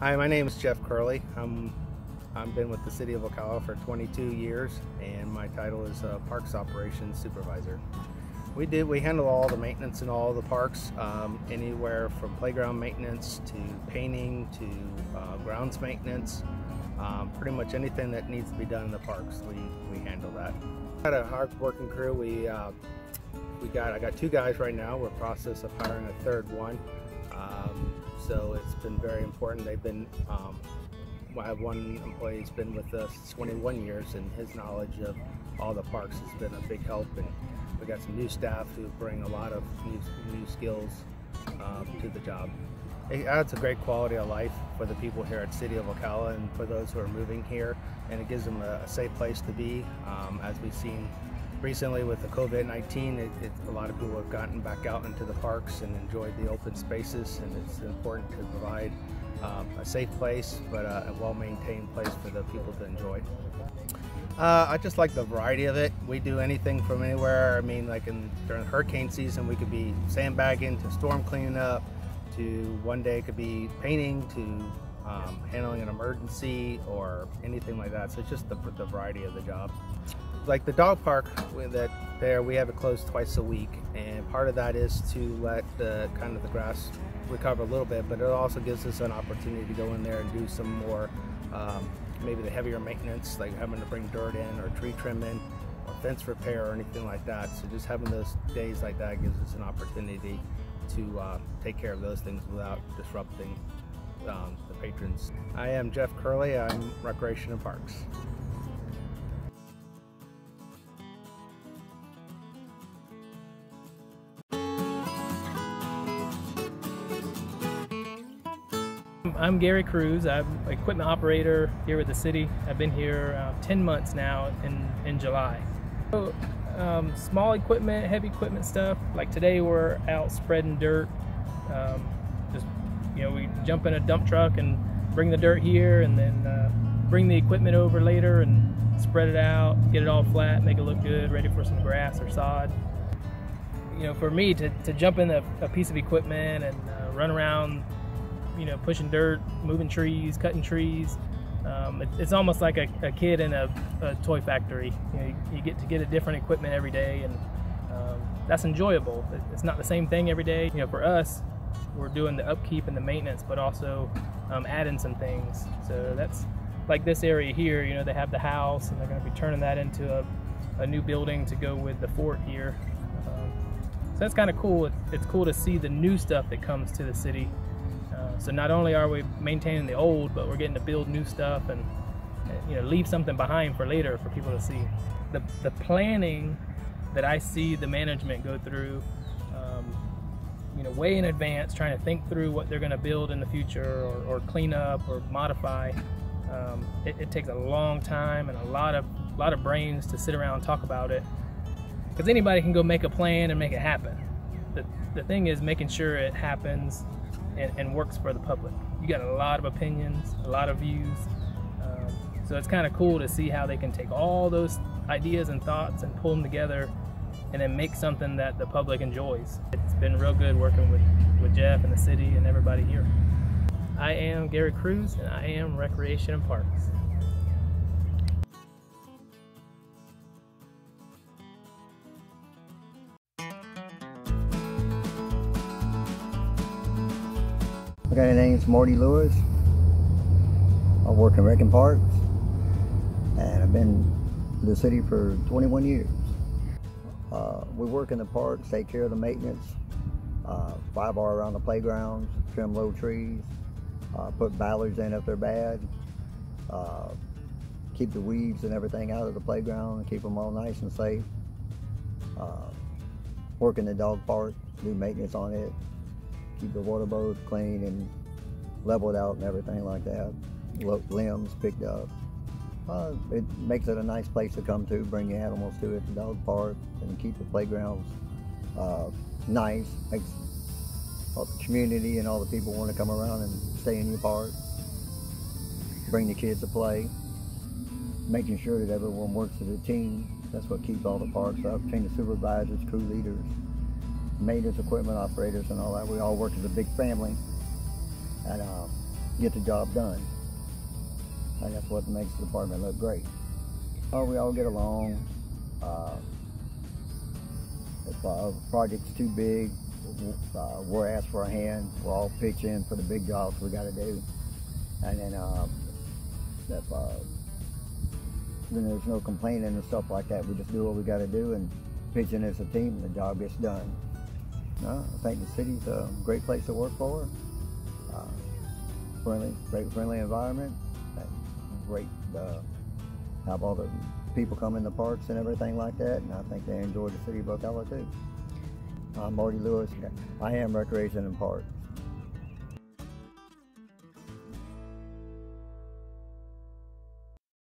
Hi, my name is Jeff Curley. I'm I've been with the City of Ocala for 22 years, and my title is uh, Parks Operations Supervisor. We do we handle all the maintenance in all the parks, um, anywhere from playground maintenance to painting to uh, grounds maintenance. Um, pretty much anything that needs to be done in the parks, we, we handle that. Got a hard working crew. We uh, we got I got two guys right now. We're in process of hiring a third one. Um, so it's been very important. They've been, um, I have one employee who's been with us 21 years and his knowledge of all the parks has been a big help. And we got some new staff who bring a lot of new, new skills um, to the job. It adds a great quality of life for the people here at City of Ocala and for those who are moving here. And it gives them a, a safe place to be. Um, as we've seen recently with the COVID-19, it, it, a lot of people have gotten back out into the parks and enjoyed the open spaces, and it's important to provide um, a safe place, but a, well-maintained place for the people to enjoy. Uh, I just like the variety of it. We do anything from anywhere. I mean, like in during hurricane season, we could be sandbagging to storm cleaning up, to one day it could be painting to um, handling an emergency or anything like that. So it's just the, the variety of the job like the dog park that there we have it closed twice a week and part of that is to let the kind of the grass recover a little bit but it also gives us an opportunity to go in there and do some more um, maybe the heavier maintenance like having to bring dirt in or tree trim in or fence repair or anything like that so just having those days like that gives us an opportunity to uh, take care of those things without disrupting um, the patrons. I am Jeff Curley, I'm Recreation and Parks. I'm Gary Cruz. I'm equipment operator here with the city. I've been here uh, 10 months now in, in July. So, um, small equipment, heavy equipment stuff. Like today we're out spreading dirt. Um, just, you know, we jump in a dump truck and bring the dirt here and then uh, bring the equipment over later and spread it out, get it all flat, make it look good, ready for some grass or sod. You know, for me to, to jump in a, a piece of equipment and uh, run around you know, pushing dirt, moving trees, cutting trees. Um, it, it's almost like a, a kid in a, a, toy factory. You, know, you, you, get to get a different equipment every day, and um, that's enjoyable. It's not the same thing every day. You know, for us, we're doing the upkeep and the maintenance, but also um, adding some things. So that's like this area here. You know, they have the house, and they're going to be turning that into a, a new building to go with the fort here. Um, so that's kind of cool. It's cool to see the new stuff that comes to the city. So not only are we maintaining the old, but we're getting to build new stuff and you know leave something behind for later for people to see. The the planning that I see the management go through, um, you know, way in advance, trying to think through what they're going to build in the future or, or clean up or modify. Um, it, it, takes a long time and a lot of a lot of brains to sit around and talk about it. Because anybody can go make a plan and make it happen. The, the thing is making sure it happens and, and works for the public. You got a lot of opinions, a lot of views. Um, so it's kind of cool to see how they can take all those ideas and thoughts and pull them together and then make something that the public enjoys. It's been real good working with, with Jeff and the city and everybody here. I am Gary Cruz and I am Recreation and Parks. Okay, my name's Marty Lewis. I work in Rec and Parks and I've been in the city for 21 years. Uh, we work in the parks, take care of the maintenance, uh, fibar around the playgrounds, trim low trees, uh, put bollards in if they're bad, uh, keep the weeds and everything out of the playground, keep them all nice and safe. Uh, work in the dog park, do maintenance on it, keep the water bows clean and leveled out and everything like that. Limbs picked up. Uh, it makes it a nice place to come to, bring your animals to it, the dog park, and keep the playgrounds uh, nice. Makes all the community and all the people want to come around and stay in your park. Bring the kids to play. Making sure that everyone works as a team. That's what keeps all the parks up. Between the supervisors, crew leaders, maintenance equipment operators and all that. We all work as a big family. And uh, get the job done. And that's what makes the department look great. Oh, we all get along. Uh, if a project's too big, uh, we're asked for a hand. We'll all pitch in for the big jobs we got to do. And then uh, if uh, then there's no complaining and stuff like that, we just do what we got to do and pitch in as a team, and the job gets done. No, I think the city's a great place to work for. Uh, friendly, great friendly environment. Great uh, have all the people come in the parks and everything like that, and I think they enjoy the city of Ocala too. I'm Marty Lewis. I am Recreation and Parks.